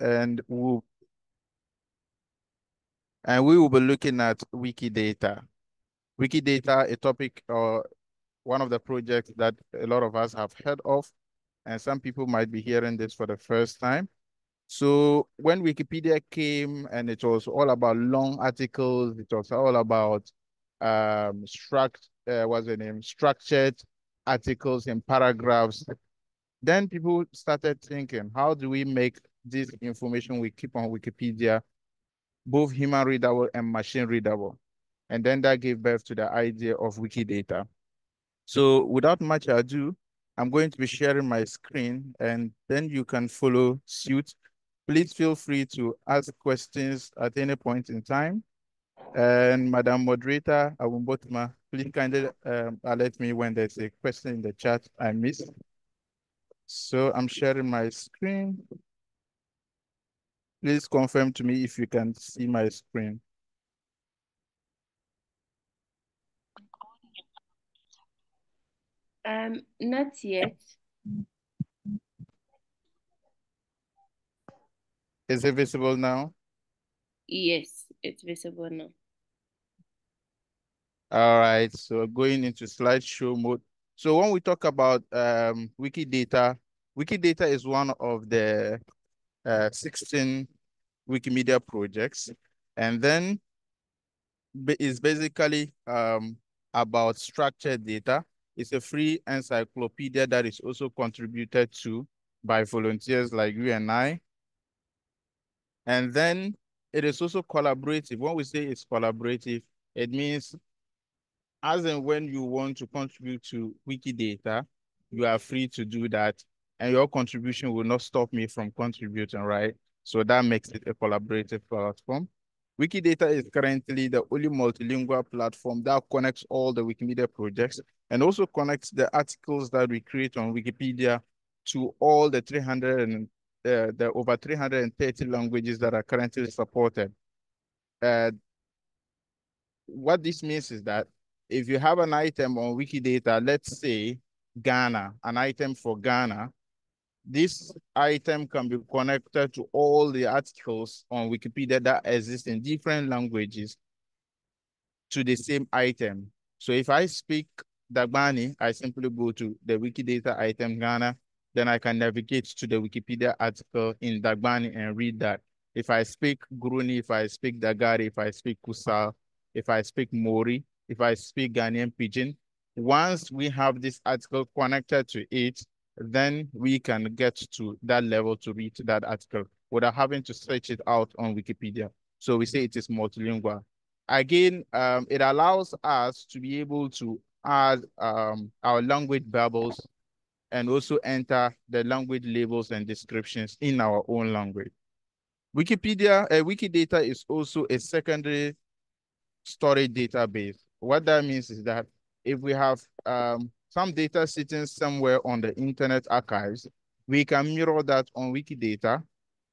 and we'll, and we will be looking at Wikidata. Wikidata, a topic or one of the projects that a lot of us have heard of, and some people might be hearing this for the first time. So when Wikipedia came and it was all about long articles, it was all about um, struct, uh, what's the name, structured articles in paragraphs. Then people started thinking, how do we make this information we keep on Wikipedia both human readable and machine readable? And then that gave birth to the idea of Wikidata. So without much ado, I'm going to be sharing my screen and then you can follow suit Please feel free to ask questions at any point in time. And Madam Moderator, Awumbotma, please kindly um, alert me when there's a question in the chat I missed. So I'm sharing my screen. Please confirm to me if you can see my screen. Um, not yet. Is it visible now? Yes, it's visible now. All right, so going into slideshow mode. So when we talk about um, Wikidata, Wikidata is one of the uh, 16 Wikimedia projects. And then it's basically um, about structured data. It's a free encyclopedia that is also contributed to by volunteers like you and I. And then it is also collaborative. When we say it's collaborative, it means as and when you want to contribute to Wikidata, you are free to do that. And your contribution will not stop me from contributing, right? So that makes it a collaborative platform. Wikidata is currently the only multilingual platform that connects all the Wikimedia projects and also connects the articles that we create on Wikipedia to all the 300 uh, the over 330 languages that are currently supported. Uh, what this means is that if you have an item on Wikidata, let's say Ghana, an item for Ghana, this item can be connected to all the articles on Wikipedia that exist in different languages to the same item. So if I speak Dagbani, I simply go to the Wikidata item Ghana, then I can navigate to the Wikipedia article in Dagbani and read that. If I speak Guruni, if I speak Dagari, if I speak Kusal, if I speak Mori, if I speak Ghanaian Pidgin, once we have this article connected to it, then we can get to that level to read that article without having to search it out on Wikipedia. So we say it is multilingual. Again, um, it allows us to be able to add um, our language bubbles and also enter the language labels and descriptions in our own language. Wikipedia, uh, Wikidata is also a secondary storage database. What that means is that if we have um, some data sitting somewhere on the internet archives, we can mirror that on Wikidata.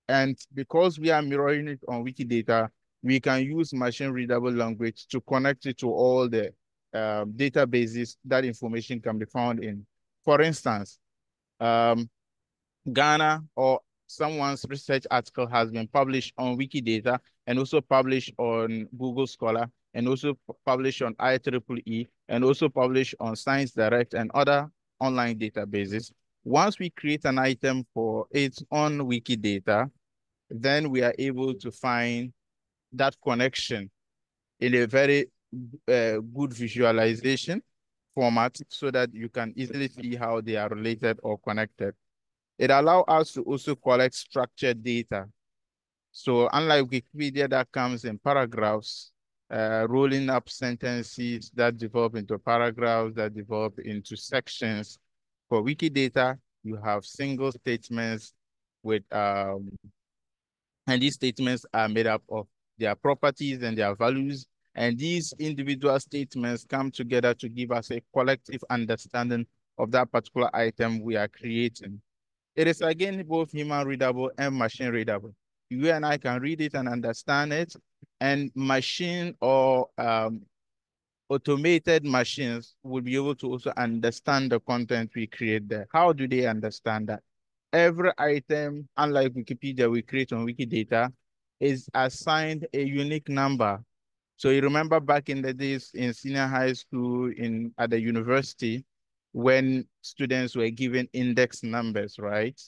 And because we are mirroring it on Wikidata, we can use machine readable language to connect it to all the uh, databases that information can be found in. For instance, um, Ghana or someone's research article has been published on Wikidata and also published on Google Scholar and also published on IEEE and also published on Science Direct and other online databases. Once we create an item for it on Wikidata, then we are able to find that connection in a very uh, good visualization format so that you can easily see how they are related or connected. It allows us to also collect structured data. So unlike Wikipedia that comes in paragraphs, uh, rolling up sentences that develop into paragraphs that develop into sections. For Wikidata, you have single statements with, um, and these statements are made up of their properties and their values and these individual statements come together to give us a collective understanding of that particular item we are creating. It is again both human readable and machine readable. You and I can read it and understand it, and machine or um, automated machines will be able to also understand the content we create there. How do they understand that? every item, unlike Wikipedia, we create on Wikidata, is assigned a unique number. So you remember back in the days in senior high school, in at the university, when students were given index numbers, right?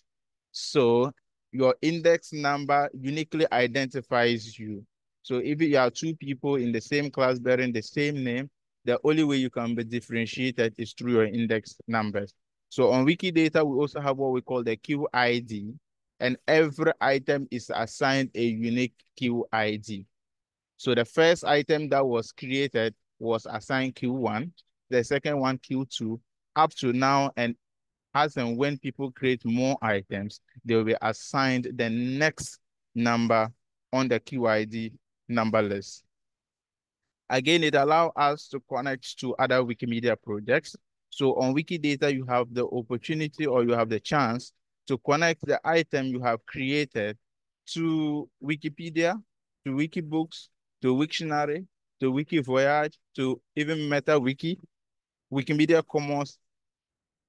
So your index number uniquely identifies you. So if you are two people in the same class bearing the same name, the only way you can be differentiated is through your index numbers. So on Wikidata, we also have what we call the QID, and every item is assigned a unique QID. So the first item that was created was assigned Q1, the second one Q2, up to now, and as and when people create more items, they will be assigned the next number on the QID number list. Again, it allows us to connect to other Wikimedia projects. So on Wikidata, you have the opportunity or you have the chance to connect the item you have created to Wikipedia, to Wikibooks, to Wiktionary, to Wikivoyage, to even MetaWiki, Wikimedia Commons,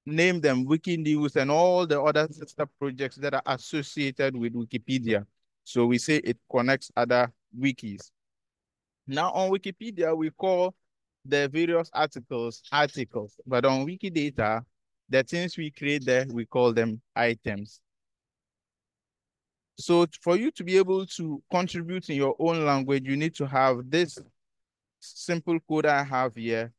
name them Wikinews and all the other sister projects that are associated with Wikipedia. So we say it connects other wikis. Now on Wikipedia, we call the various articles articles, but on Wikidata, the things we create there, we call them items. So for you to be able to contribute in your own language, you need to have this simple code I have here.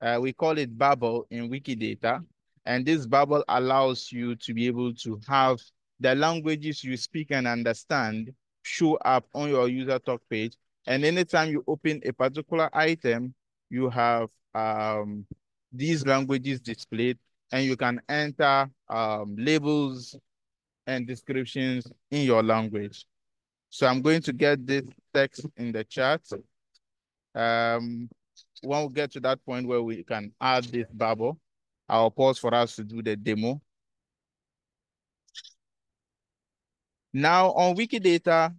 Uh, we call it Babel in Wikidata. And this Babel allows you to be able to have the languages you speak and understand show up on your user talk page. And anytime you open a particular item, you have um, these languages displayed and you can enter um, labels and descriptions in your language. So I'm going to get this text in the chat. Um, when we get to that point where we can add this Babel, I'll pause for us to do the demo. Now on Wikidata,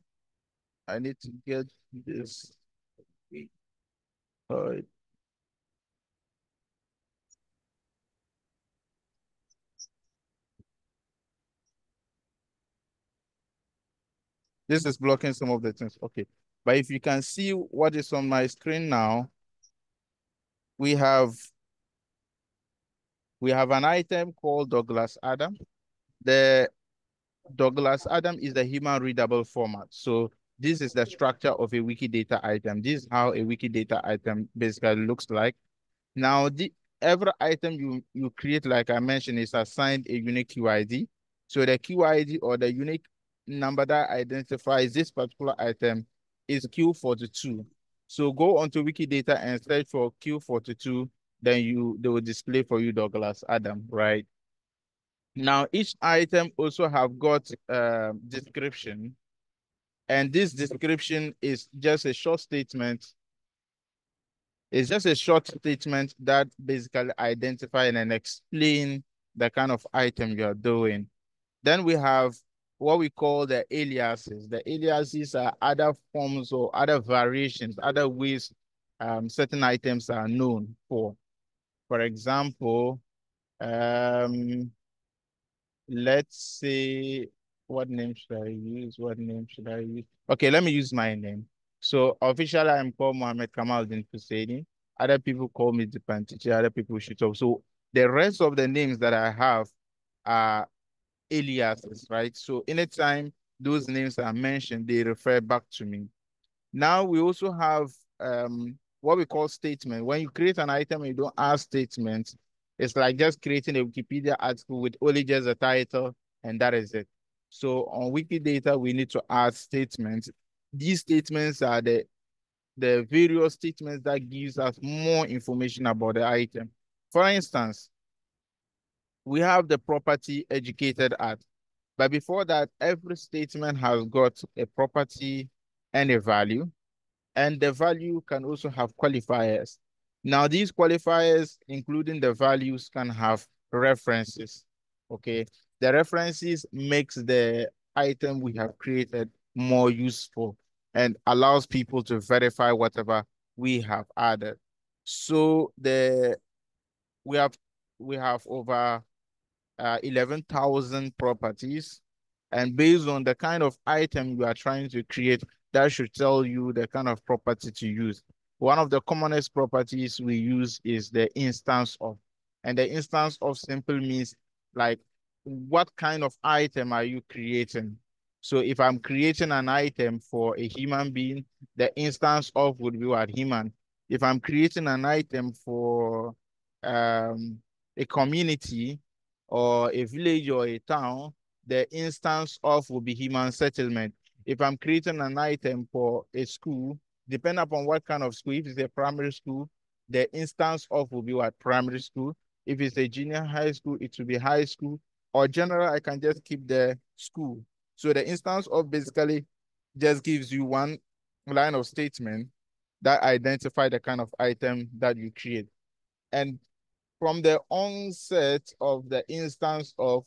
I need to get this. All right. This is blocking some of the things. Okay. But if you can see what is on my screen now, we have we have an item called Douglas Adam. The Douglas Adam is the human readable format. So this is the structure of a Wikidata item. This is how a Wikidata item basically looks like. Now, the, every item you, you create, like I mentioned, is assigned a unique QID. So the QID or the unique number that identifies this particular item is Q42. So go onto Wikidata and search for Q42 then you they will display for you Douglas Adam, right? Now each item also have got uh, description, and this description is just a short statement. It's just a short statement that basically identify and explain the kind of item you're doing. Then we have what we call the aliases. The aliases are other forms or other variations, other ways um, certain items are known for. For example, um, let's say, what name should I use? What name should I use? Okay, let me use my name. So officially, I'm called Mohammed Kamaldeen Fuseini. Other people call me Dipantichi, other people should talk. So the rest of the names that I have are aliases, right? So anytime those names are mentioned, they refer back to me. Now we also have um, what we call statement. When you create an item and you don't add statements, it's like just creating a Wikipedia article with only just a title and that is it. So on Wikidata, we need to add statements. These statements are the, the various statements that gives us more information about the item. For instance, we have the property educated at, but before that, every statement has got a property and a value and the value can also have qualifiers. Now, these qualifiers, including the values, can have references, okay? The references makes the item we have created more useful and allows people to verify whatever we have added. So the we have we have over uh, 11,000 properties. And based on the kind of item you are trying to create, that should tell you the kind of property to use. One of the commonest properties we use is the instance of. And the instance of simple means like what kind of item are you creating? So if I'm creating an item for a human being, the instance of would be what human. If I'm creating an item for um, a community or a village or a town, the instance of will be human settlement. If I'm creating an item for a school, depending upon what kind of school, if it's a primary school, the instance of will be what primary school. If it's a junior high school, it will be high school. Or general, I can just keep the school. So the instance of basically just gives you one line of statement that identify the kind of item that you create. And from the onset of the instance of,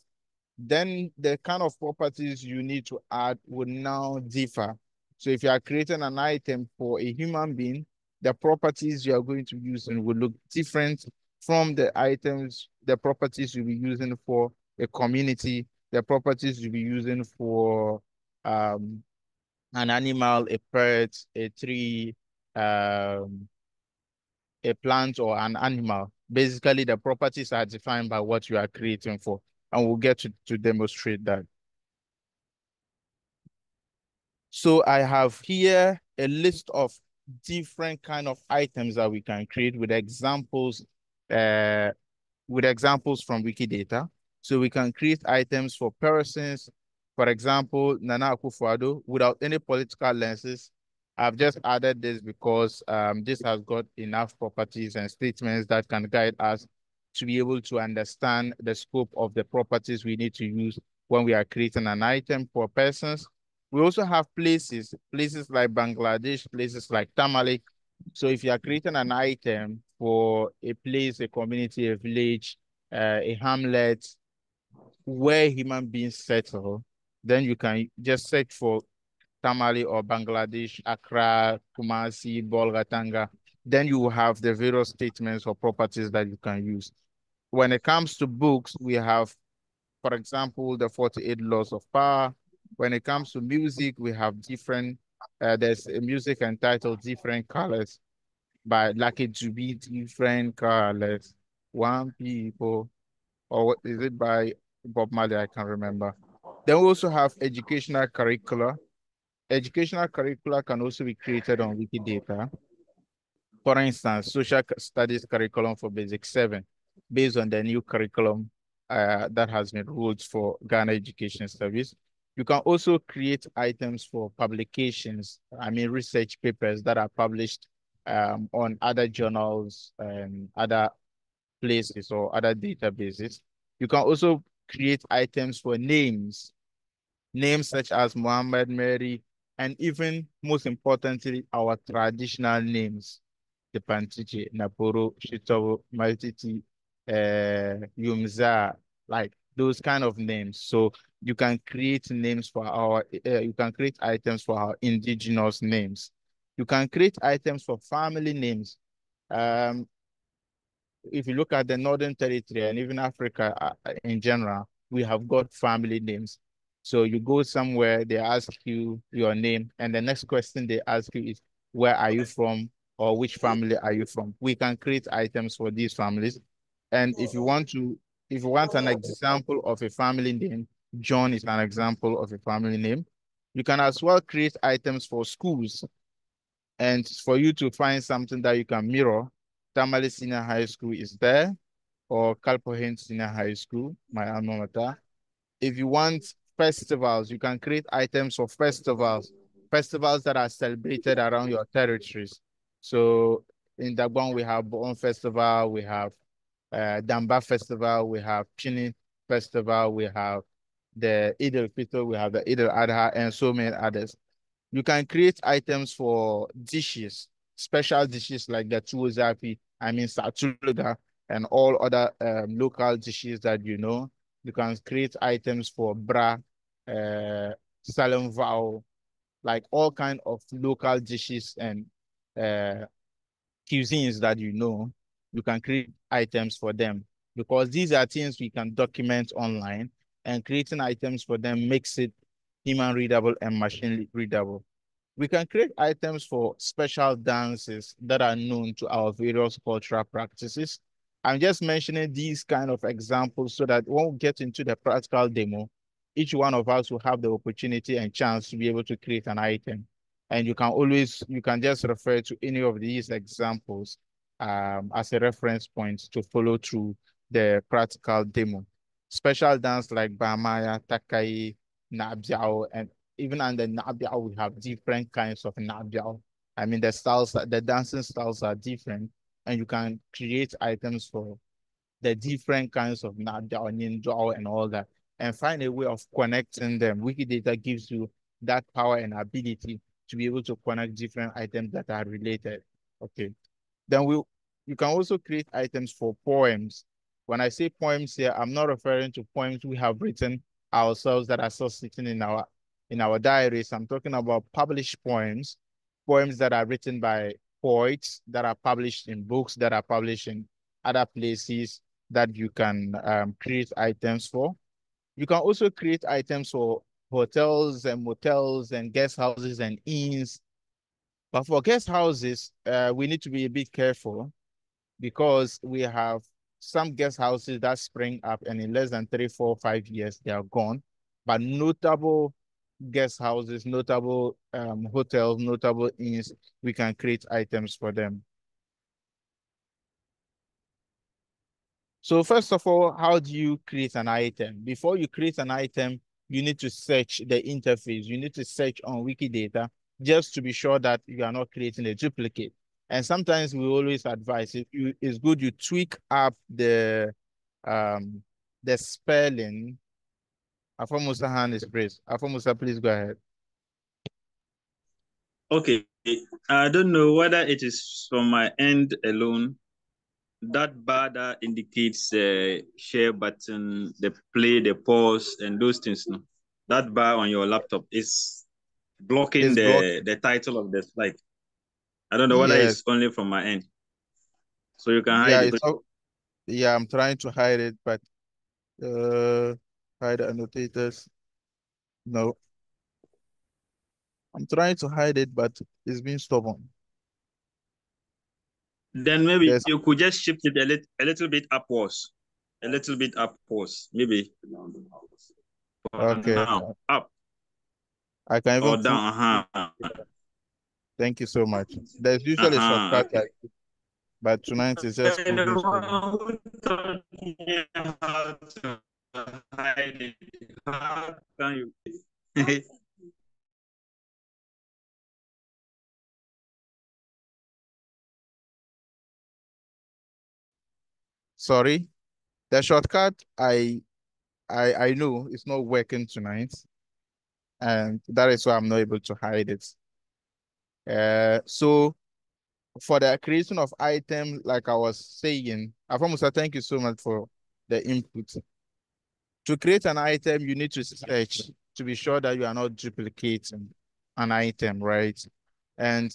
then the kind of properties you need to add would now differ. So if you are creating an item for a human being, the properties you are going to use and will look different from the items, the properties you'll be using for a community, the properties you'll be using for um, an animal, a pet, a tree, um, a plant or an animal. Basically, the properties are defined by what you are creating for, and we'll get to, to demonstrate that. So I have here a list of different kind of items that we can create with examples, uh, with examples from Wikidata. So we can create items for persons, for example, Nana Akufo-Addo, without any political lenses. I've just added this because um, this has got enough properties and statements that can guide us to be able to understand the scope of the properties we need to use when we are creating an item for persons. We also have places, places like Bangladesh, places like Tamale. So if you are creating an item for a place, a community, a village, uh, a hamlet, where human beings settle, then you can just search for Tamale or Bangladesh, Accra, Kumasi, Bolgatanga. Then you will have the various statements or properties that you can use. When it comes to books, we have, for example, the 48 laws of power, when it comes to music, we have different, uh, there's a music entitled Different Colors by Lucky Dube Different Colors, One People, or what is it by Bob Marley? I can't remember. Then we also have educational curricula. Educational curricula can also be created on Wikidata. For instance, social studies curriculum for basic seven, based on the new curriculum uh, that has been ruled for Ghana Education Service. You can also create items for publications, I mean, research papers that are published um, on other journals and other places or other databases. You can also create items for names, names such as Muhammad, Mary, and even most importantly, our traditional names, the Pantiche, Naporo, Shitowo, Maltiti, uh, Yumza, like those kind of names. So you can create names for our, uh, you can create items for our indigenous names. You can create items for family names. Um, if you look at the Northern Territory and even Africa uh, in general, we have got family names. So you go somewhere, they ask you your name, and the next question they ask you is, where are you from? Or which family are you from? We can create items for these families. And if you want to if you want an example of a family name, John is an example of a family name. You can as well create items for schools. And for you to find something that you can mirror, Tamale Senior High School is there, or Kalpohin Senior High School, my alma mater. If you want festivals, you can create items for festivals, festivals that are celebrated around your territories. So in Dagbon, we have Bon Festival, we have uh, Damba Festival, we have Chini Festival, we have the Eid al we have the Eid al-Adha, and so many others. You can create items for dishes, special dishes like the Tuo Zaafi, I mean Satuluga, and all other um, local dishes that you know. You can create items for Bra, uh, Salem Vow, like all kind of local dishes and uh, cuisines that you know you can create items for them. because these are things we can document online and creating items for them makes it human readable and machine readable. We can create items for special dances that are known to our various cultural practices. I'm just mentioning these kind of examples so that when we get into the practical demo, each one of us will have the opportunity and chance to be able to create an item. And you can always, you can just refer to any of these examples um, as a reference point to follow through the practical demo. Special dance like Bamaya, Takai, Nabiao, and even under Nabiao, we have different kinds of Nabiao. I mean, the styles, the dancing styles are different, and you can create items for the different kinds of Nabiao, Ninjao, and all that, and find a way of connecting them. Wikidata gives you that power and ability to be able to connect different items that are related. Okay. Then we you can also create items for poems. When I say poems here, I'm not referring to poems we have written ourselves that are still sitting in our in our diaries. I'm talking about published poems, poems that are written by poets that are published in books that are published in other places that you can um, create items for. You can also create items for hotels and motels and guest houses and inns. But for guest houses, uh, we need to be a bit careful because we have some guest houses that spring up and in less than three, four, five years, they are gone. But notable guest houses, notable um, hotels, notable inns, we can create items for them. So first of all, how do you create an item? Before you create an item, you need to search the interface. You need to search on Wikidata just to be sure that you are not creating a duplicate. And sometimes we always advise if you it's good you tweak up the um the spelling. Afomusa hand is raised. Afomusa, please go ahead. Okay. I don't know whether it is from my end alone. That bar that indicates the uh, share button, the play, the pause, and those things. No? That bar on your laptop is blocking it's the, the title of the slide. I don't know whether yes. it's only from my end. So you can hide yeah, it. All, yeah, I'm trying to hide it, but uh hide the annotators. No. I'm trying to hide it, but it's being stubborn. Then maybe yes. you could just shift it a, little, a little bit upwards. A little bit upwards, maybe. Okay. Now, up. I can even or down. Uh -huh. Thank you so much. There's usually uh -huh. shortcut, like, but tonight is just. Sorry, the shortcut I I I know it's not working tonight, and that is why I'm not able to hide it. Uh, so for the creation of items, like I was saying, Afamusa, thank you so much for the input. To create an item, you need to search to be sure that you are not duplicating an item, right? And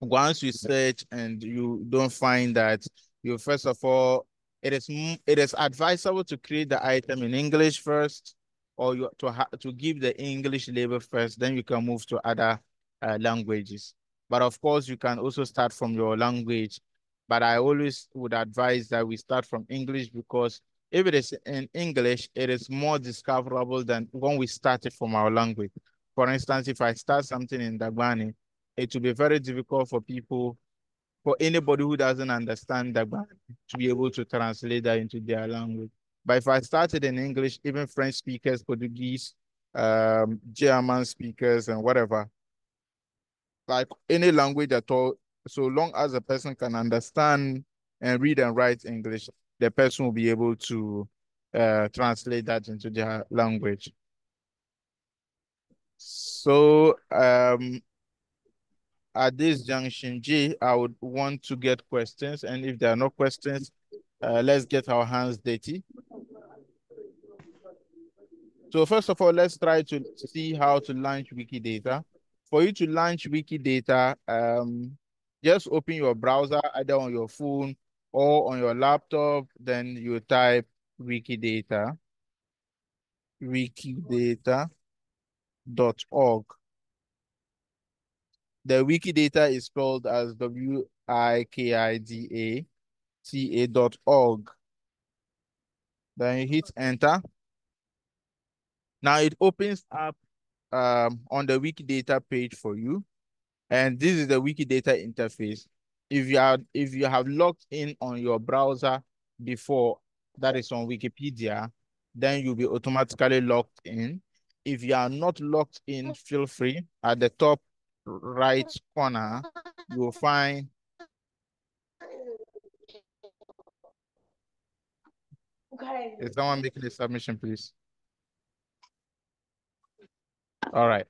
once you search and you don't find that, you first of all, it is it is advisable to create the item in English first, or you to to give the English label first, then you can move to other uh, languages. But of course, you can also start from your language. But I always would advise that we start from English because if it is in English, it is more discoverable than when we started from our language. For instance, if I start something in Dagbani, it will be very difficult for people, for anybody who doesn't understand Dagbani to be able to translate that into their language. But if I started in English, even French speakers, Portuguese, um, German speakers, and whatever, like any language at all, so long as a person can understand and read and write English, the person will be able to uh, translate that into their language. So um, at this junction G, I would want to get questions. And if there are no questions, uh, let's get our hands dirty. So first of all, let's try to see how to launch Wikidata for you to launch Wikidata, um, just open your browser either on your phone or on your laptop, then you type Wikidata, wikidata.org. The Wikidata is spelled as W-I-K-I-D-A-T-A dot org. Then you hit enter. Now it opens up um, on the Wikidata page for you. And this is the Wikidata interface. If you are if you have logged in on your browser before that is on Wikipedia, then you'll be automatically logged in. If you are not logged in, feel free. At the top right corner, you will find Okay. Is someone making a submission, please? All right.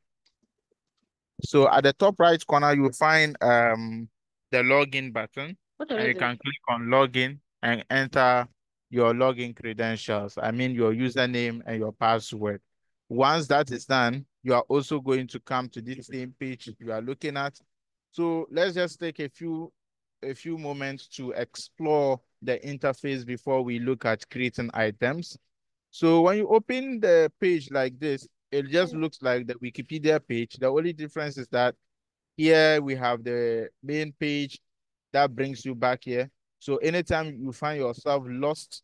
So at the top right corner, you'll find um the login button. and you can click on login and enter your login credentials. I mean your username and your password. Once that is done, you are also going to come to this same page you are looking at. So let's just take a few a few moments to explore the interface before we look at creating items. So when you open the page like this, it just looks like the Wikipedia page. The only difference is that here we have the main page that brings you back here. So anytime you find yourself lost,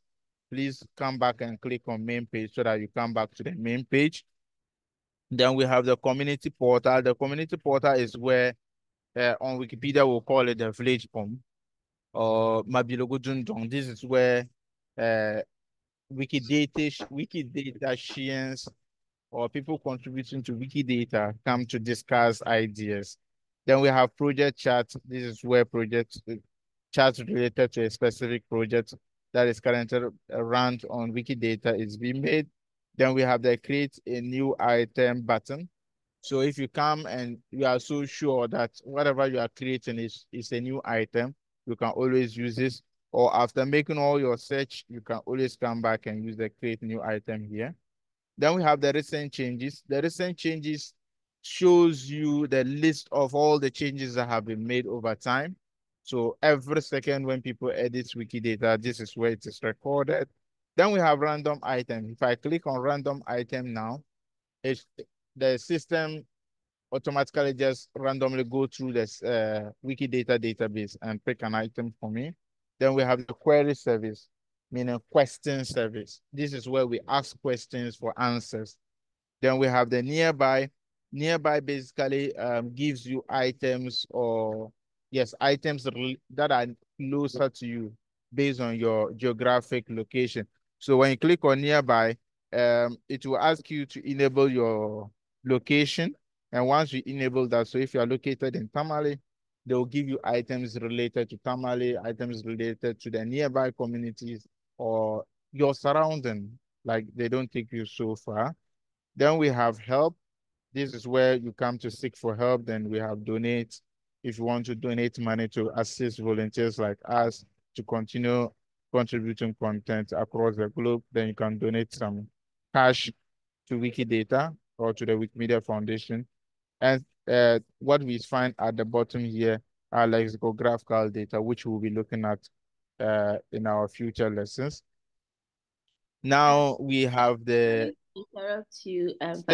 please come back and click on main page so that you come back to the main page. Then we have the community portal. The community portal is where uh, on Wikipedia we'll call it the village pump or Mabilogudundong. This is where uh, Wikidata, Wikidata or people contributing to Wikidata come to discuss ideas. Then we have project chats. This is where project chats related to a specific project that is currently run on Wikidata is being made. Then we have the create a new item button. So if you come and you are so sure that whatever you are creating is, is a new item, you can always use this. Or after making all your search, you can always come back and use the create new item here. Then we have the recent changes. The recent changes shows you the list of all the changes that have been made over time. So every second when people edit Wikidata, this is where it is recorded. Then we have random item. If I click on random item now, it's, the system automatically just randomly go through this uh, Wikidata database and pick an item for me. Then we have the query service, meaning question service. This is where we ask questions for answers. Then we have the nearby. Nearby basically um, gives you items or, yes, items that are closer to you based on your geographic location. So when you click on nearby, um, it will ask you to enable your location. And once you enable that, so if you are located in Tamale, they will give you items related to Tamale, items related to the nearby communities or your surrounding, like they don't take you so far. Then we have help. This is where you come to seek for help. Then we have donate. If you want to donate money to assist volunteers like us to continue contributing content across the globe, then you can donate some cash to Wikidata or to the Wikimedia Foundation. And uh, what we find at the bottom here are lexicographical data, which we'll be looking at uh, in our future lessons. Now we have the... Interrupt you, um,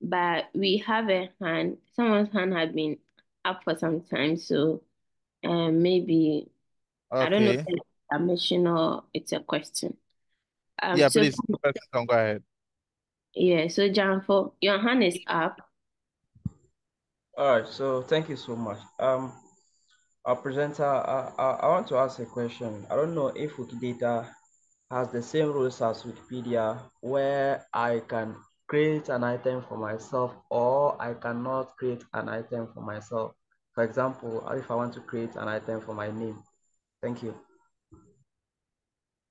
but we have a hand, someone's hand had been up for some time, so um, maybe Okay. I don't know if it's a mission or it's a question. Um, yeah, so please go ahead. Yeah, so Janfo, your hand is up. All right, so thank you so much. Um, our presenter, I, I, I want to ask a question. I don't know if Wikidata has the same rules as Wikipedia, where I can create an item for myself or I cannot create an item for myself. For example, if I want to create an item for my name, Thank you.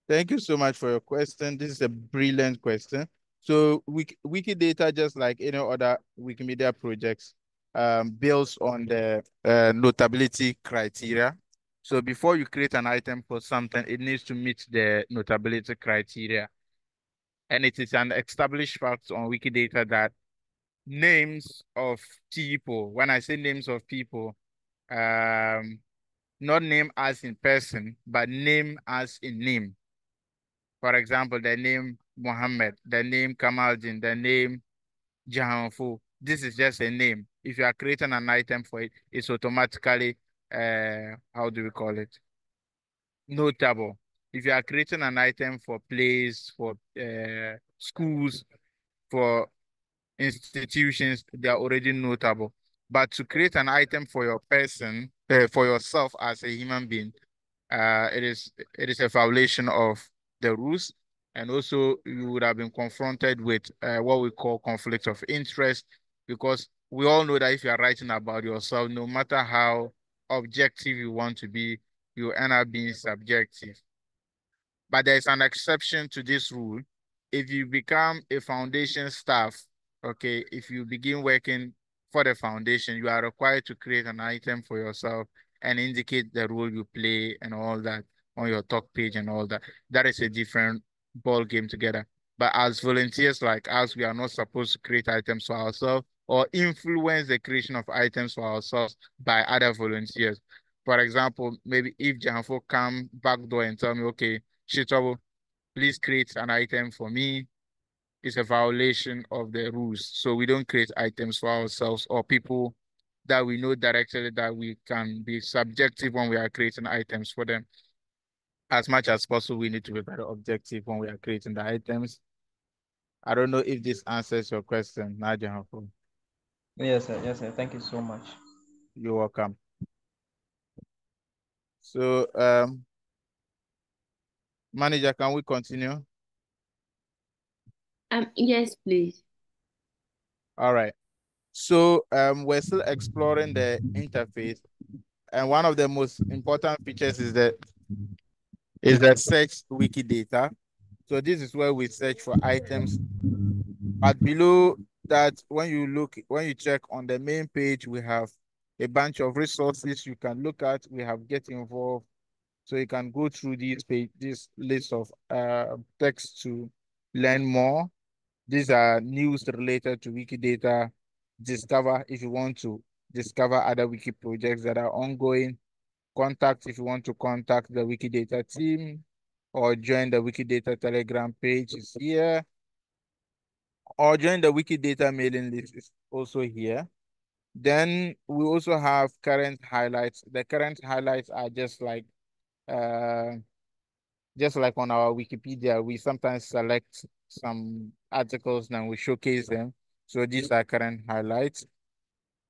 Thank you so much for your question. This is a brilliant question. So Wiki, Wikidata, just like any other Wikimedia projects, um, builds on the uh, notability criteria. So before you create an item for something, it needs to meet the notability criteria. And it is an established fact on Wikidata that names of people, when I say names of people, um, not name as in person, but name as in name. For example, the name Muhammad, the name Kamaldeen, the name Jahanfu. This is just a name. If you are creating an item for it, it's automatically, uh, how do we call it? Notable. If you are creating an item for place, for uh, schools, for institutions, they are already notable. But to create an item for your person, uh, for yourself as a human being, uh, it is it is a violation of the rules. And also you would have been confronted with uh, what we call conflict of interest, because we all know that if you are writing about yourself, no matter how objective you want to be, you end up being subjective. But there's an exception to this rule. If you become a foundation staff, okay, if you begin working for the foundation, you are required to create an item for yourself and indicate the role you play and all that on your talk page and all that. That is a different ball game together. But as volunteers like us, we are not supposed to create items for ourselves or influence the creation of items for ourselves by other volunteers. For example, maybe if Janfo come back door and tell me, okay, Shitobo, please create an item for me. It's a violation of the rules. So we don't create items for ourselves or people that we know directly that we can be subjective when we are creating items for them as much as possible, we need to be very objective when we are creating the items. I don't know if this answers your question, Nadia. Yes, sir. Yes, sir. Thank you so much. You're welcome. So, um, manager, can we continue? Um, yes, please. All right. So, um, we're still exploring the interface, and one of the most important features is that is the search Wikidata. So this is where we search for items. But below that, when you look, when you check on the main page, we have a bunch of resources you can look at. We have get involved. So you can go through these page, this list of uh, text to learn more. These are news related to Wikidata. Discover if you want to discover other wiki projects that are ongoing contact if you want to contact the Wikidata team or join the Wikidata Telegram page is here. Or join the Wikidata mailing list is also here. Then we also have current highlights. The current highlights are just like uh, just like on our Wikipedia, we sometimes select some articles and we showcase them. So these are current highlights.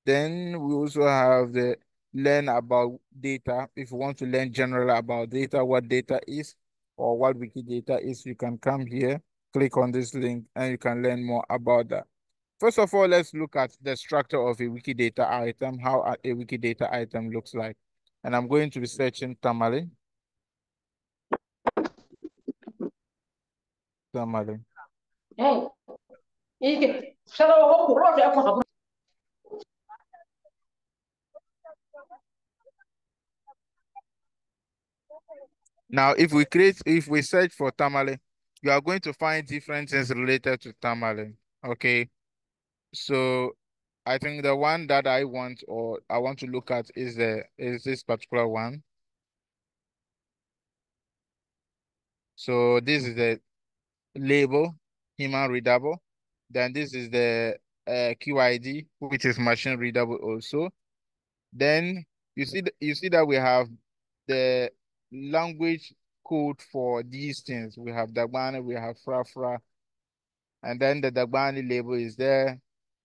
Then we also have the learn about data. If you want to learn general about data, what data is or what Wikidata is, you can come here, click on this link, and you can learn more about that. First of all, let's look at the structure of a Wikidata item, how a Wikidata item looks like. And I'm going to be searching Tamale. Tamale. Hey. Now, if we create, if we search for Tamale, you are going to find different things related to Tamale. Okay. So I think the one that I want or I want to look at is the is this particular one. So this is the label, human readable. Then this is the uh, QID, which is machine readable also. Then you see you see that we have the language code for these things. We have Dagbani, we have Frafra, and then the Dagbani label is there.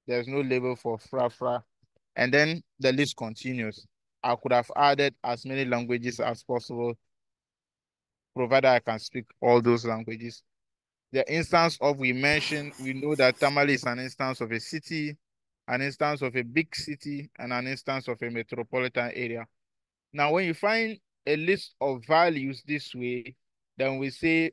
There's no label for Frafra. And then the list continues. I could have added as many languages as possible, provided I can speak all those languages. The instance of we mentioned, we know that Tamale is an instance of a city, an instance of a big city, and an instance of a metropolitan area. Now, when you find a list of values this way, then we say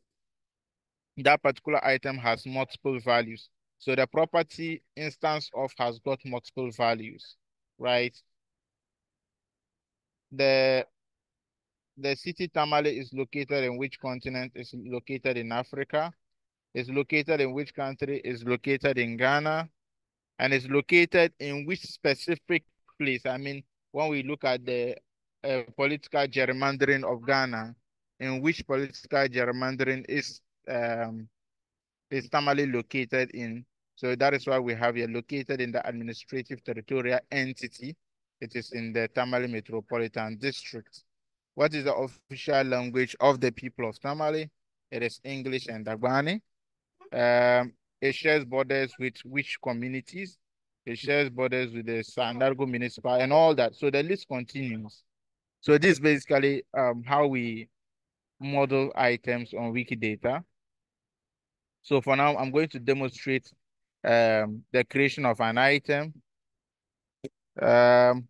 that particular item has multiple values. So the property instance of has got multiple values, right? The the city Tamale is located in which continent? Is located in Africa. Is located in which country? Is located in Ghana. And is located in which specific place? I mean, when we look at the a political gerrymandering of Ghana, in which political gerrymandering is um, is Tamale located in. So that is why we have here located in the administrative territorial entity. It is in the Tamale Metropolitan District. What is the official language of the people of Tamale? It is English and Dagbani. Um, it shares borders with which communities? It shares borders with the Sandargo municipal and all that. So the list continues. So this is basically um, how we model items on Wikidata. So for now, I'm going to demonstrate um, the creation of an item. Um,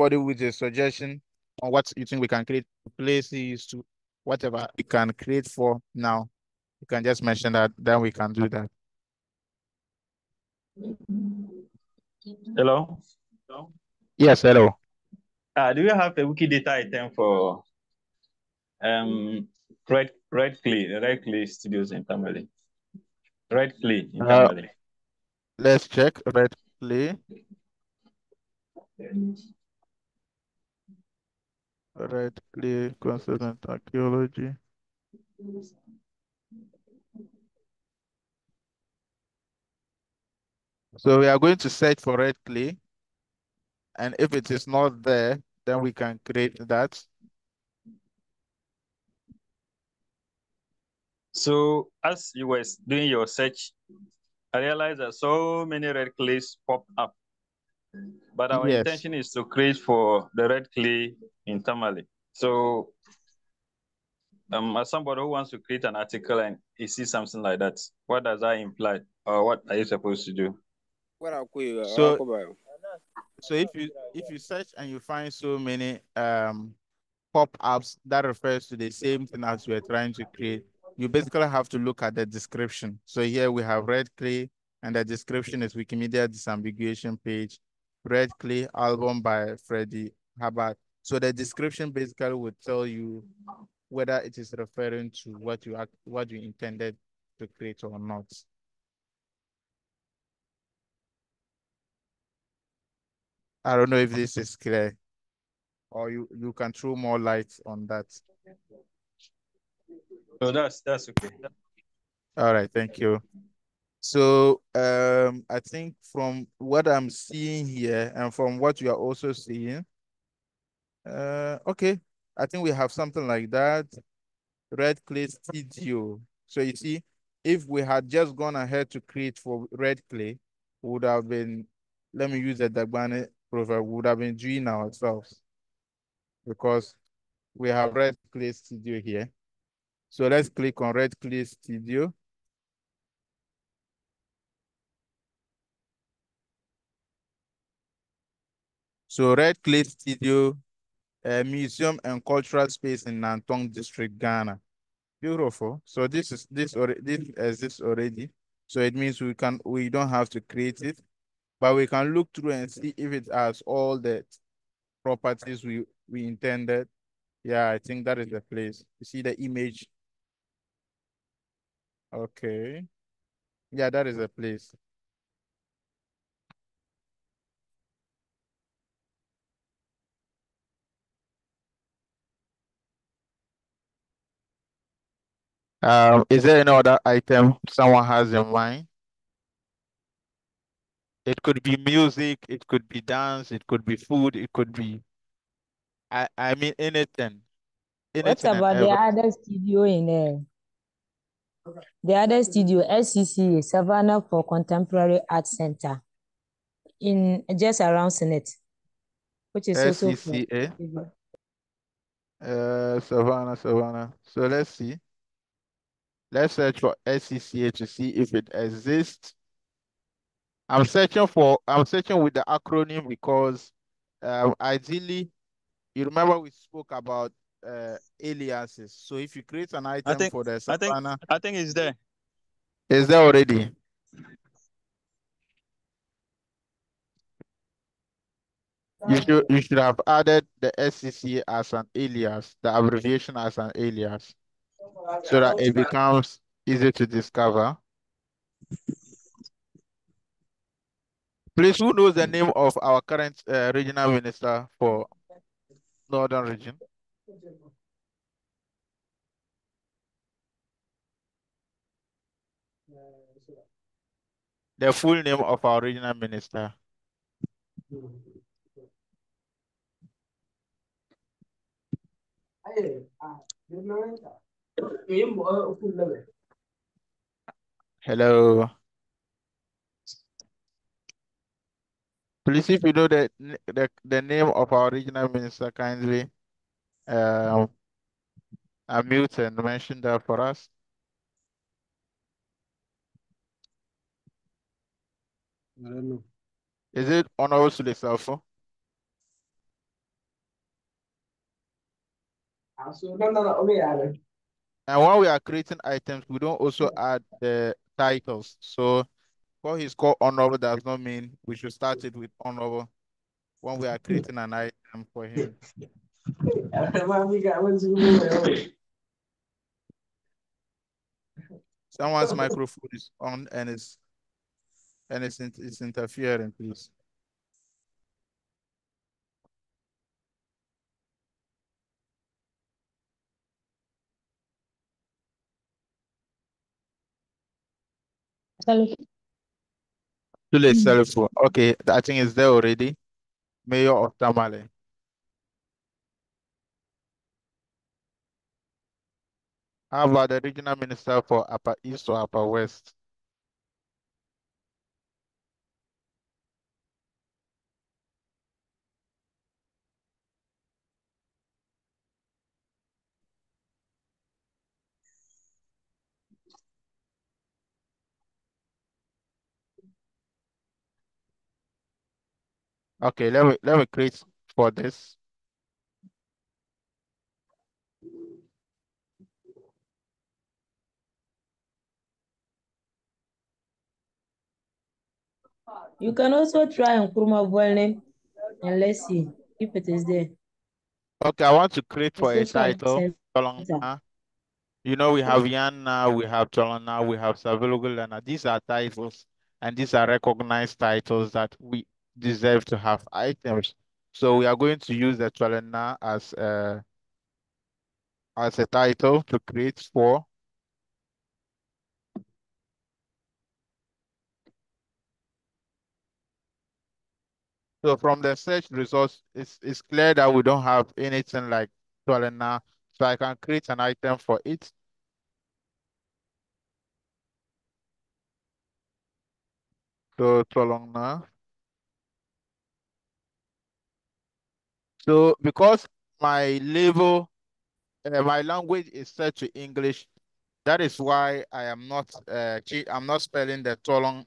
body with a suggestion on what you think we can create places to whatever we can create for now. You can just mention that, then we can do that. Hello? hello? Yes, hello. Uh, do you have a Wikidata item for um Red Red Clay, Red Clay Studios in Tamale? Red Clay in uh, Tamale. Uh, let's check Red Clay. Red clay consultant archaeology. So we are going to search for red clay. And if it is not there, then we can create that. So as you were doing your search, I realized that so many red clays popped up. But our yes. intention is to create for the red clay in Tamale. So um, as somebody who wants to create an article and he sees something like that, what does that imply? Or what are you supposed to do? So, so if you if you search and you find so many um pop-ups that refers to the same thing as we're trying to create, you basically have to look at the description. So here we have red clay and the description is Wikimedia disambiguation page, red clay album by Freddie Hubbard. So the description basically would tell you whether it is referring to what you what you intended to create or not. I don't know if this is clear or you, you can throw more light on that. Oh, that's that's okay. All right, thank you. So um, I think from what I'm seeing here and from what you are also seeing, uh, okay, I think we have something like that. Red clay studio. So you see, if we had just gone ahead to create for red clay, would have been, let me use the Dagbani profile, would have been doing ourselves because we have red clay studio here. So let's click on red clay studio. So red clay studio a museum and cultural space in Nanton district, Ghana. Beautiful. So this is this already this exists already. So it means we can we don't have to create it, but we can look through and see if it has all the properties we we intended. Yeah, I think that is the place. You see the image. Okay. Yeah, that is the place. Um, is there any other item someone has in mind? It could be music, it could be dance, it could be food, it could be, I, I mean, anything. What about the other studio in there? The other studio, SCC, Savannah for Contemporary Art Center, in just around Senate, which is also SCCA. Uh, Savannah, Savannah. So let's see. Let's search for SCCA to see if it exists. I'm searching for, I'm searching with the acronym because um, ideally, you remember we spoke about uh, aliases. So if you create an item think, for the Savannah. I think, I think it's there. Is there already? You should you should have added the SCCA as an alias, the abbreviation as an alias. So that it becomes easy to discover. Please, who knows the name of our current uh, regional minister for Northern Region? The full name of our regional minister. Hello. Please, if you know the the, the name of our regional minister, kindly um, unmute and mention that for us. I don't know. Is it Honorable Sule Salifu? And when we are creating items, we don't also add the titles. So what he's called honorable does not mean we should start it with honorable when we are creating an item for him. Someone's microphone is on and it's and it's, it's interfering, please. Hello. Sule Salifu. Okay, I think it's there already. Mayor of Tamale. How about the regional minister for Upper East or Upper West? Okay, let me let me create for this. You can also try and Nkrumah Volname and let's see if it is there. Okay, I want to create for a title. You know, we have Yanna, we have Cholona, we have Savulugulana. These are titles and these are recognized titles that we deserve to have items. So we are going to use the Cholona as a, as a title to create for So from the search results, it's, it's clear that we don't have anything like Tolena. So I can create an item for it. So Tolona. So because my label, uh, my language is set to English, that is why I am not, uh, I'm not spelling the Tolong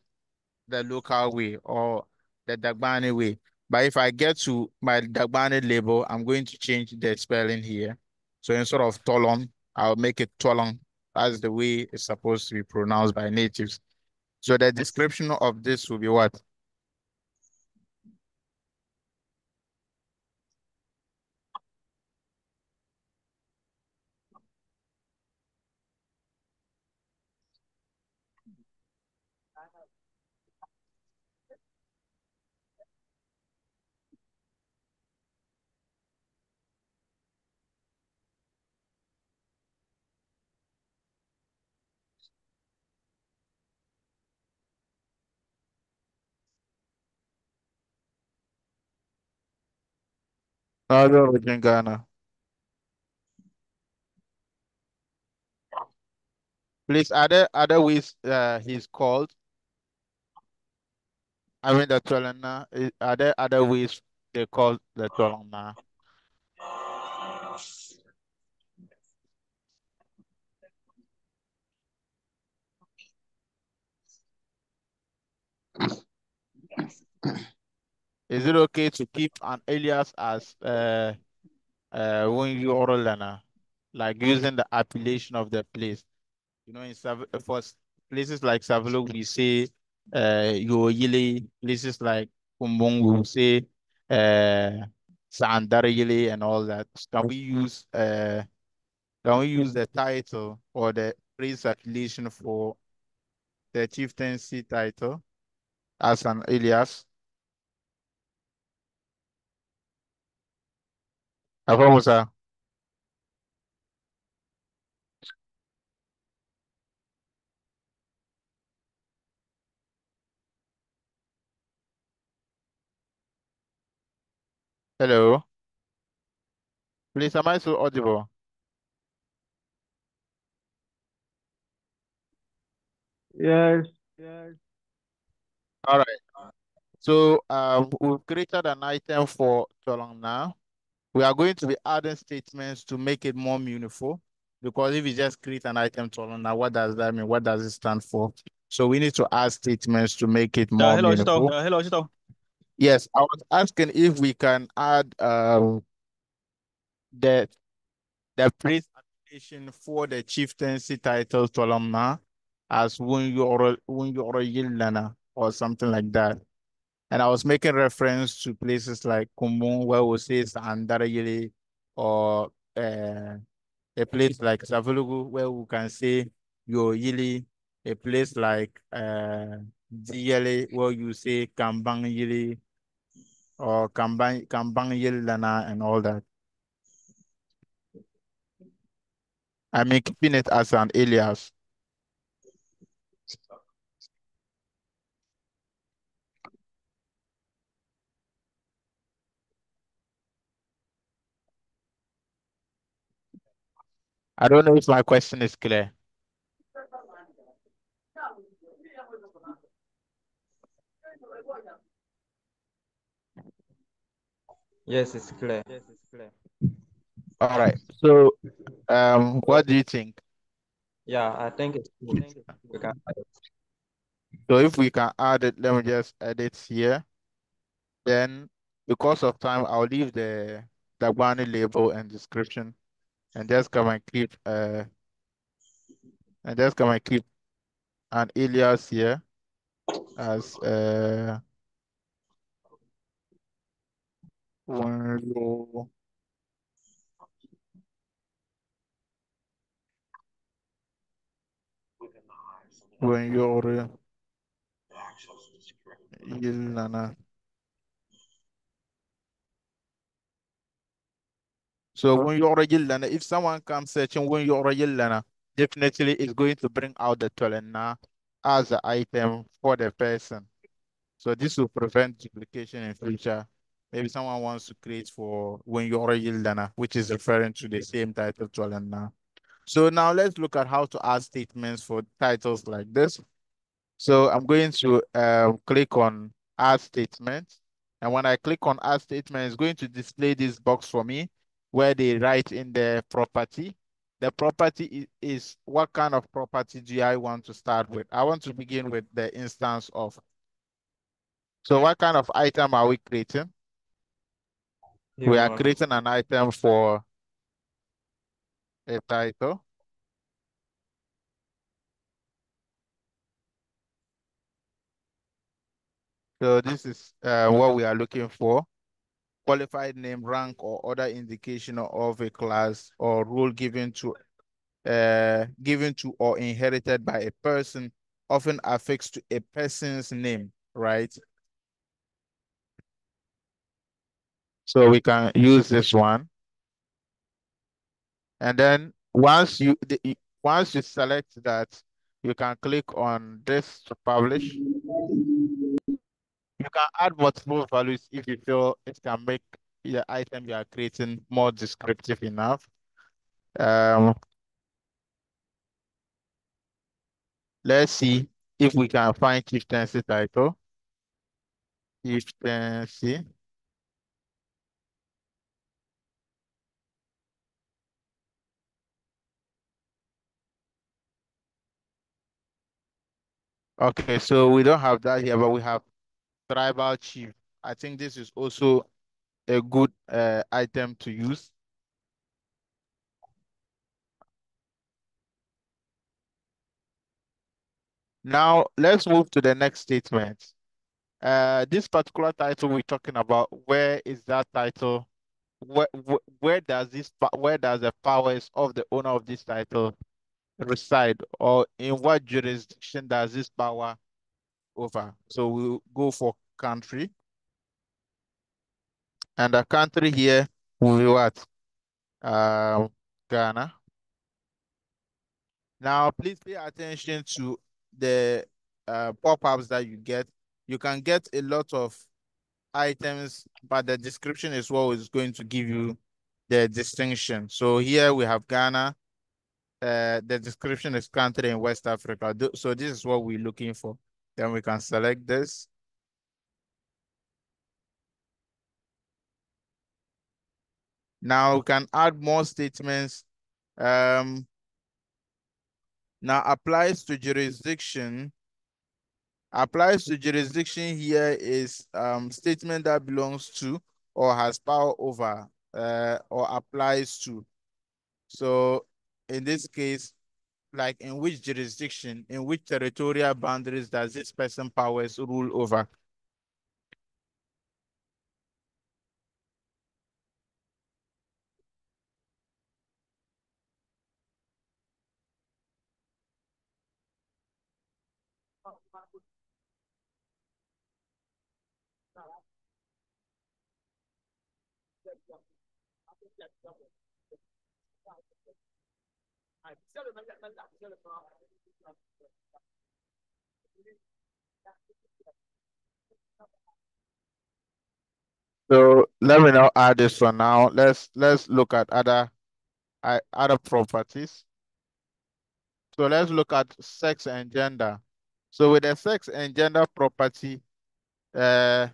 the local way or the Dagbani way. But if I get to my Dagbani label, I'm going to change the spelling here. So instead of Tolon, I'll make it Tolong. That's the way it's supposed to be pronounced by natives. So the description of this will be what? Other origin Ghana. Please, other other ways uh, he's called. I mean the Tolana. Are there other ways they call the Tolana? Is it okay to keep an alias as uh uh when you oral like using the appellation of the place? You know, in for places like Savilo, we say uh Yoyili, places like Kumbung, we say uh and all that. Can we use uh Then we use the title or the phrase affiliation for the chieftaincy title as an alias. Afomusa. Hello. Please, am I so audible? Yes. Yes. All right. So um, we've created an item for Tolong now. We are going to be adding statements to make it more meaningful. Because if you just create an item Tolong now, what does that mean? What does it stand for? So we need to add statements to make it more uh, hello, meaningful. Uh, hello, hello. Yes, I was asking if we can add um the the priest application for the chieftaincy title to alumna as when you oral when you Wunyoro Yilana or something like that. And I was making reference to places like Kumbung where we say Andara Yili or uh, a place like Savulugu where we can say Yo Yili, a place like uh, Diyele where you say Kambang Yili or Kambang, Kambang and all that. I mean, keeping it as an alias. I don't know if my question is clear. Yes, it's clear. Yes, it's clear. All right. So, um, what do you think? Yeah, I think it's good. We can add it. So if we can add it, let me just edit here. Then, because of time, I'll leave the Dagbani label and description, and just come and keep uh, and just come and keep an alias here as uh you when you're Yilana. So when you're Yilana, if someone comes searching when you're Yilana, definitely it's going to bring out the Tolena as an item for the person. So this will prevent duplication in future. Maybe someone wants to create for when you're Yildana, which is referring to the same title Tolena. So now let's look at how to add statements for titles like this. So I'm going to uh, click on add statement. And when I click on add statement, it's going to display this box for me where they write in the property. The property is, what kind of property do I want to start with? I want to begin with the instance of. So what kind of item are we creating? We are creating an item for a title. So this is uh, what we are looking for. Qualified name, rank, or other indication of a class or role given to uh, given to or inherited by a person, often affixed to a person's name, right? So we can use this one. And then once you the, once you select that, you can click on this to publish. You can add multiple values if you feel it can make the item you are creating more descriptive enough. Um, let's see if we can find chieftaincy title. Chieftaincy. Okay, so we don't have that here, but we have tribal chief. I think this is also a good uh, item to use. Now, let's move to the next statement. Uh, this particular title we're talking about, where is that title? where, where does this where does the powers of the owner of this title reside or in what jurisdiction does this power over so we'll go for country and the country here will be what uh, Ghana now please pay attention to the uh, pop-ups that you get you can get a lot of items, but the description as well is what is going to give you the distinction. So here we have Ghana. Uh, the description is country in West Africa. So this is what we're looking for. Then we can select this. Now we can add more statements. Um, now applies to jurisdiction applies to jurisdiction here is um, statement that belongs to or has power over uh, or applies to. So in this case, like in which jurisdiction, in which territorial boundaries does this person powers rule over? So let me now add this for now. Let's let's look at other other properties. So let's look at sex and gender. So with the sex and gender property, uh,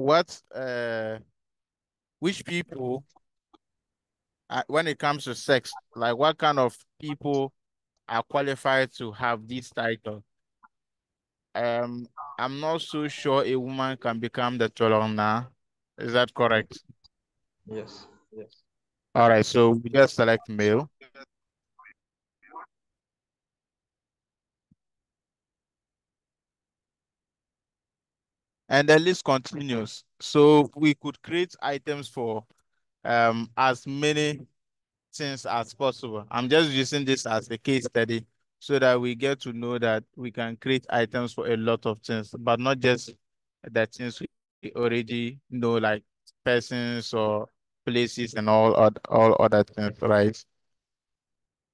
what uh, which people uh, when it comes to sex, like what kind of people are qualified to have this title? Um, I'm not so sure a woman can become the Tolona. Is that correct? Yes. Yes. All right, so we just select male. And the list continues. So we could create items for um, as many things as possible. I'm just using this as a case study so that we get to know that we can create items for a lot of things, but not just the things we already know, like persons or places and all, all other things, right?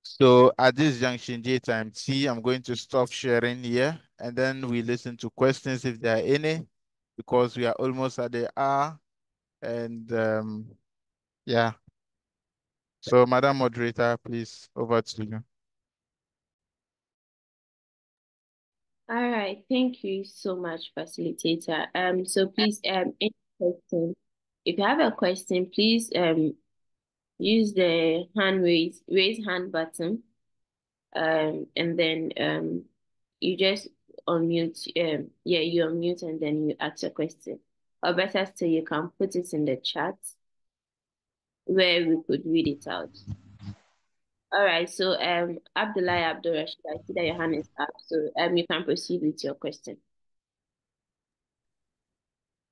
So at this junction, J time T, I'm going to stop sharing here and then we listen to questions if there are any, because we are almost at the hour and um, yeah. So, Madam Moderator, please, over to you. All right, thank you so much, facilitator. Um, so please, um, any question, if you have a question, please um use the hand raise raise hand button. Um, and then um you just unmute um yeah, you unmute and then you ask your question. Or better still, you can put it in the chat where we could read it out. All right, so um, Abdullah Abdul I see that your hand is up, so um, you can proceed with your question.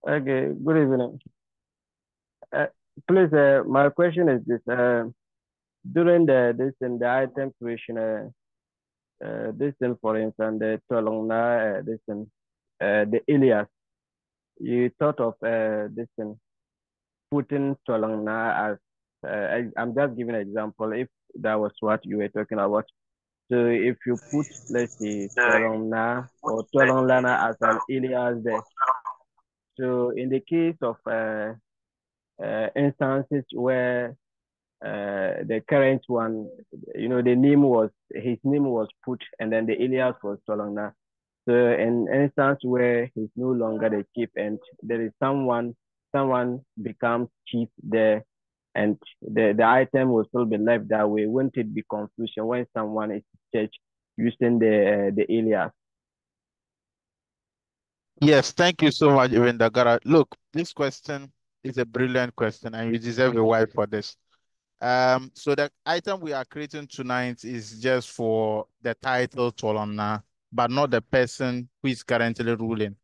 Okay, good evening. Uh, please, uh, my question is this: uh, during the this in the item creation, uh, this in for instance, the Tolongna, uh, this in uh, the Ilias, you thought of uh, this in putting Tolongna as uh, I'm just giving an example. If that was what you were talking about. So if you put, let's say, Tolongna or Tolonglana as an alias there. So in the case of instances where uh, the current one, you know, the name was, his name was put and then the alias was Tolongna. So in instance where he's no longer the chief and there is someone, someone becomes chief there and the, the item will still be left that way. Won't it be confusion when someone is church using the uh, the alias? Yes, thank you so much, Evendagara. Look, this question is a brilliant question, and you deserve a wife for this. Um, so the item we are creating tonight is just for the title Tolona, but not the person who is currently ruling.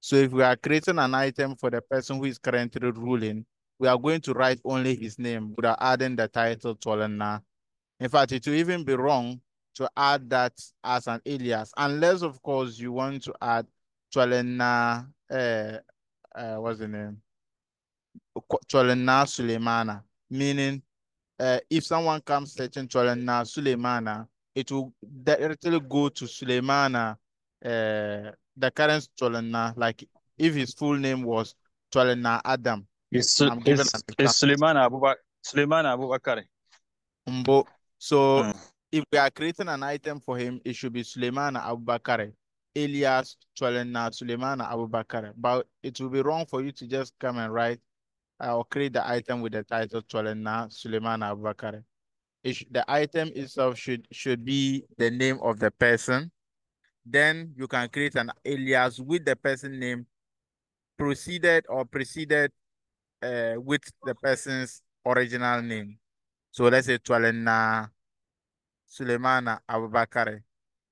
So if we are creating an item for the person who is currently ruling, we are going to write only his name without adding the title Twalena. In fact, it will even be wrong to add that as an alias, unless, of course, you want to add Twalena, uh, uh, what's the name? Twalena Suleimana, meaning uh, if someone comes searching Twalena Suleimana, it will directly go to Suleimana, uh, the current Twalena, like if his full name was Twalena Adam. It's, I'm it's, it's Suleimana Abubakar. Suleimana Abubakar. Mbo. So mm. if we are creating an item for him, it should be Suleimana Abubakar, alias Twalena Suleimana Abubakar. But it will be wrong for you to just come and write uh, will create the item with the title Twalena Suleimana Abubakar. the item itself should should be the name of the person. Then you can create an alias with the person name proceeded or preceded uh, with the person's original name. So let's say Twalena Suleimana Abubakar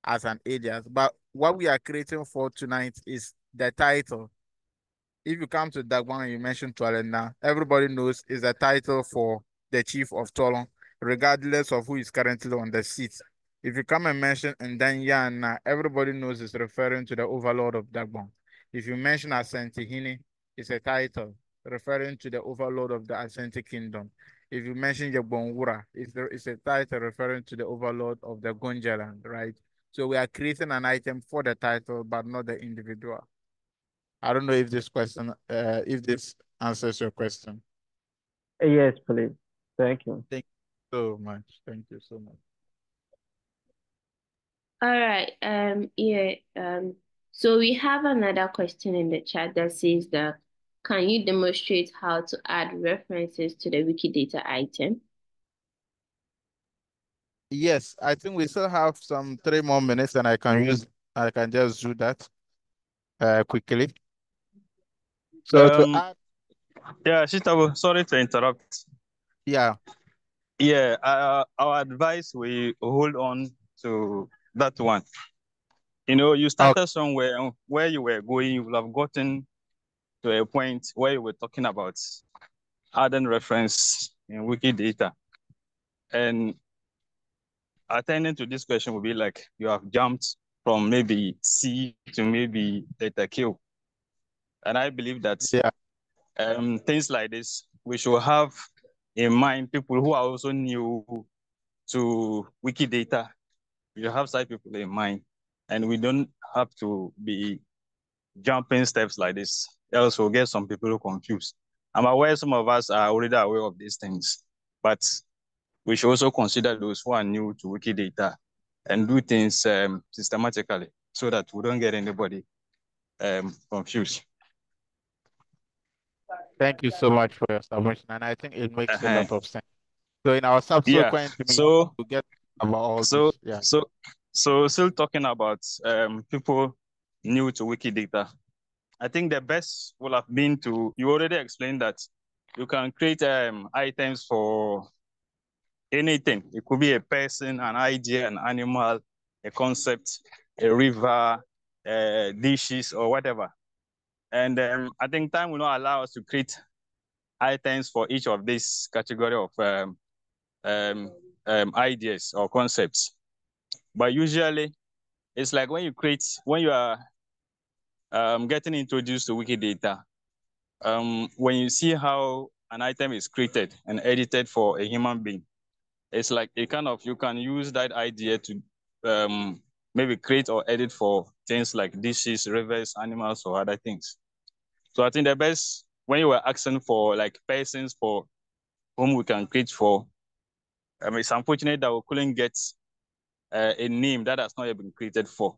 as an alias. But what we are creating for tonight is the title. If you come to Dagbon and you mention Twalena, everybody knows is a title for the chief of Tolon, regardless of who is currently on the seat. If you come and mention Ndanyana, everybody knows it's referring to the overlord of Dagbon. If you mention Asante Hini, it's a title referring to the overlord of the Asante Kingdom. If you mention Yagbonwura, it's, it's a title referring to the overlord of the Gonja land, right? So we are creating an item for the title, but not the individual. I don't know if this question, uh, if this answers your question. Yes, please. Thank you. Thank you so much. Thank you so much. All right. Um. Yeah. Um. So we have another question in the chat that says that can you demonstrate how to add references to the Wikidata item? Yes, I think we still have some three more minutes and I can use, I can just do that uh, quickly. So um, to add... Yeah, Shitabo, sorry to interrupt. Yeah. Yeah, uh, our advice, we hold on to that one. You know, you started okay. somewhere where you were going, you will have gotten to a point where you were talking about adding reference in Wikidata. And attending to this question would be like you have jumped from maybe C to maybe data Q. And I believe that yeah. um, things like this, we should have in mind people who are also new to Wikidata. We have such people in mind, and we don't have to be jumping steps like this else we'll get some people confused. I'm aware some of us are already aware of these things, but we should also consider those who are new to Wikidata and do things um, systematically so that we don't get anybody um, confused. Thank you so much for your submission, and I think it makes uh -huh. a lot of sense. So in our subsequent yeah. so we get about all so this. Yeah. so so still talking about um, people new to Wikidata. I think the best will have been to, you already explained that you can create um, items for anything. It could be a person, an idea, an animal, a concept, a river, uh, dishes, or whatever. And um, I think time will not allow us to create items for each of these category of um, um, um, ideas or concepts. But usually, it's like when you create, when you are um, getting introduced to Wikidata, um, when you see how an item is created and edited for a human being, it's like a kind of, you can use that idea to um, maybe create or edit for things like dishes, rivers, animals, or other things. So I think the best, when you were asking for like persons for whom we can create for, I mean, it's unfortunate that we couldn't get uh, a name that has not yet been created for.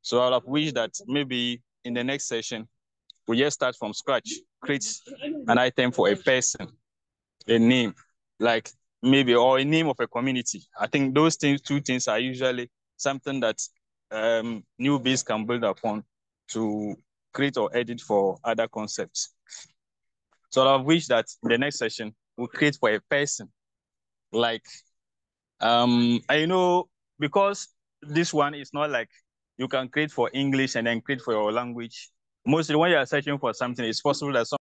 So I'd have wished that maybe in the next session, we just start from scratch, create an item for a person, a name, like maybe, or a name of a community. I think those things, two things are usually something that um, newbies can build upon to create or edit for other concepts. So I wish that the next session we create for a person, like, um, I know because this one is not like you can create for English and then create for your language. Mostly when you are searching for something, it's possible that some